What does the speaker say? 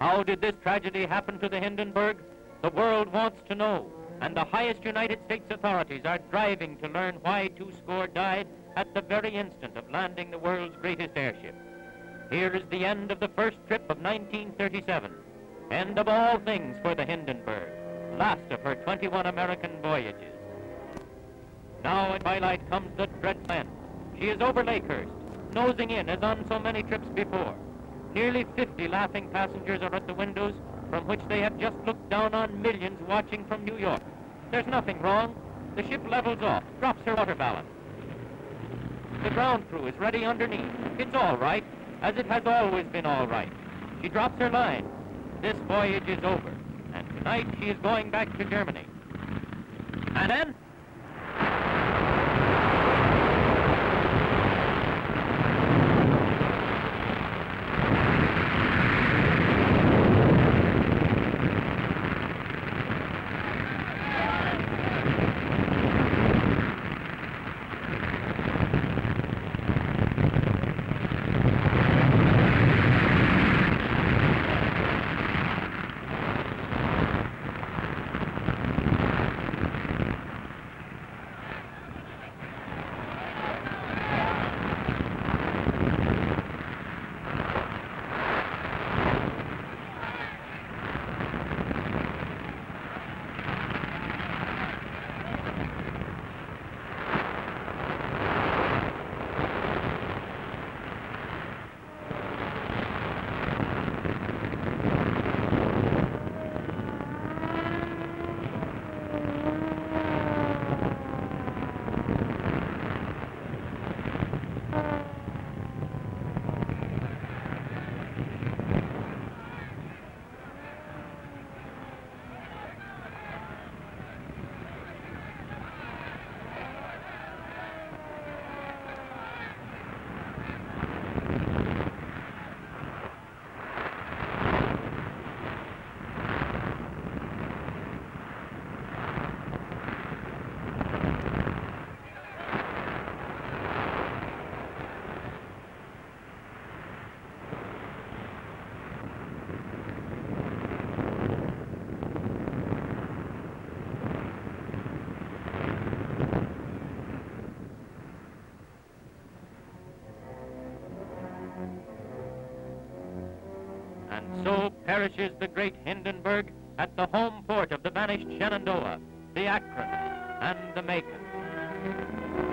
How did this tragedy happen to the Hindenburg? The world wants to know, and the highest United States authorities are driving to learn why two score died at the very instant of landing the world's greatest airship. Here is the end of the first trip of 1937. End of all things for the Hindenburg, last of her 21 American voyages. Now at twilight comes the dread end. She is over Lakehurst, nosing in as on so many trips before. Nearly 50 laughing passengers are at the windows from which they have just looked down on millions watching from New York. There's nothing wrong. The ship levels off, drops her water balance. The ground crew is ready underneath. It's all right, as it has always been all right. She drops her line. This voyage is over, and tonight she is going back to Germany. And then so perishes the great Hindenburg at the home port of the vanished Shenandoah, the Akron, and the Macon.